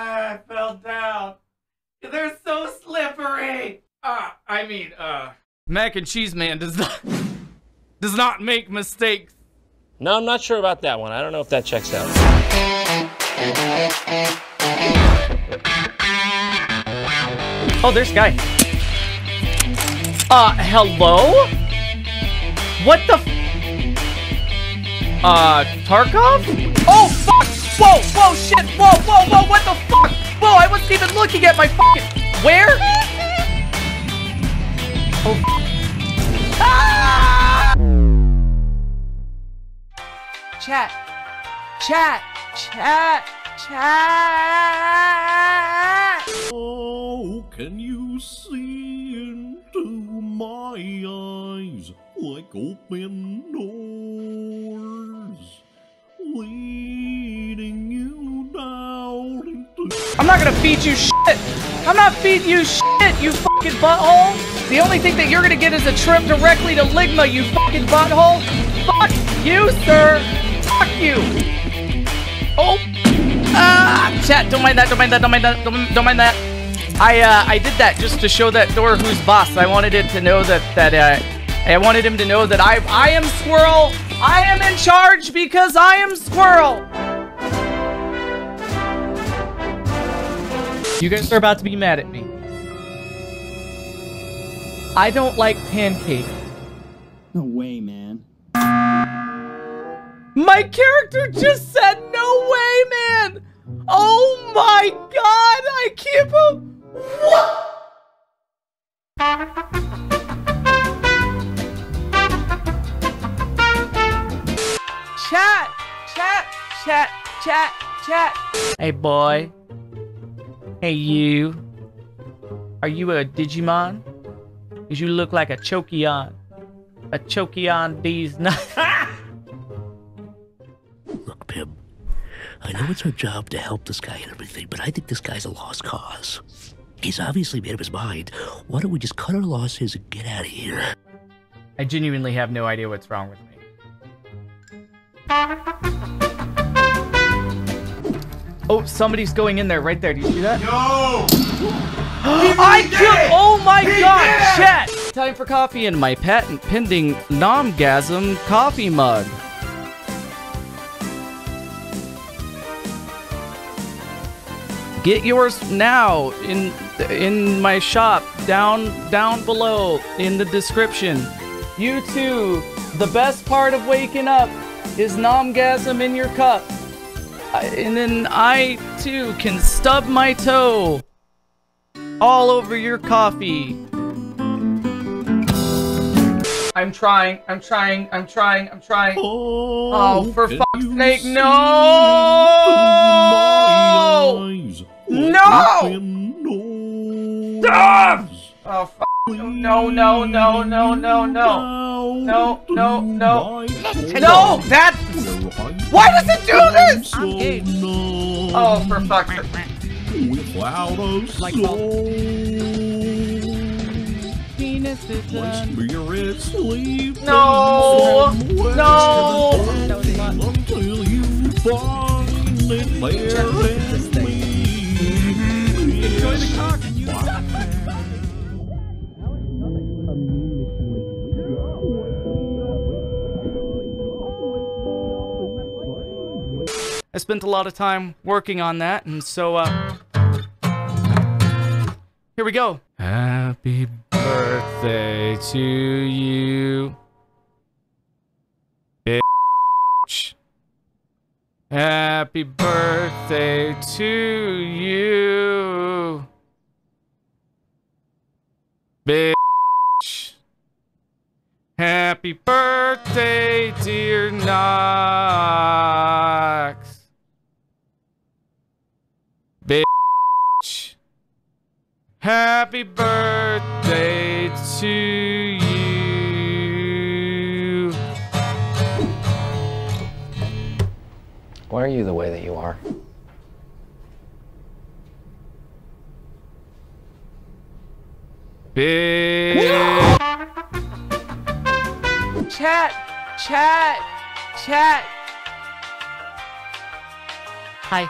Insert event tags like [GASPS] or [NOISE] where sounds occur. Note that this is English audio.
I fell down. They're so slippery. Uh, I mean, uh, mac and cheese man does not [LAUGHS] does not make mistakes. No, I'm not sure about that one. I don't know if that checks out. Oh, there's Guy. Uh, hello? What the Uh, Tarkov? Oh, fuck! Whoa, whoa, shit! Whoa, whoa, whoa, what the fuck? Whoa, I wasn't even looking at my fucking... Where? Oh, ah! Chat. Chat. Chat. Chat. Oh, can you see into my eyes like open doors, into I'm not gonna feed you shit. I'm not feeding you shit, you fucking butthole. The only thing that you're gonna get is a trip directly to Ligma, you fucking butthole. Fuck you, sir. Fuck you. Oh. Ah, chat. Don't mind that. Don't mind that. Don't mind that. Don't, don't mind that. I uh, I did that just to show that door who's boss. I wanted it to know that that uh, I wanted him to know that I I am Squirrel. I am in charge because I am Squirrel. You guys are about to be mad at me. I don't like pancake. No way, man. My character just said no way, man! Oh my god, I can't believe- What? Chat! Chat! Chat! Chat! Chat! Hey boy. Hey you. Are you a Digimon? Cause you look like a Chokion. A Chokion these [LAUGHS] nuts. Look, Pim, I know it's our job to help this guy and everything, but I think this guy's a lost cause. He's obviously made up his mind. Why don't we just cut our losses and get out of here? I genuinely have no idea what's wrong with me. Oh, somebody's going in there right there. Do you see that? No! [GASPS] I killed. Oh my god, chat! Time for coffee in my patent pending Nomgasm coffee mug. Get yours now in in my shop down down below in the description. You too. The best part of waking up is Nomgasm in your cup. And then I too can stub my toe all over your coffee. I'm trying, I'm trying, I'm trying, I'm trying. Oh, oh for fuck's sake, no! my eyes No! Stop! Oh, fuck. No, no, no, no, no, no. No, no, no. No, that. Why does it do this? I'm gay. Oh, for fuck's sake. Without a soul. Penis is My spirit sleeps No, no. Until you find it there in me. Enjoy the cock I spent a lot of time working on that, and so, uh. Here we go. Happy birthday to you. Bitch. Happy birthday to you. Bitch. Happy birthday, dear Knox. Happy birthday to you. Why are you the way that you are? Bitch. Chat, chat, chat. Hi.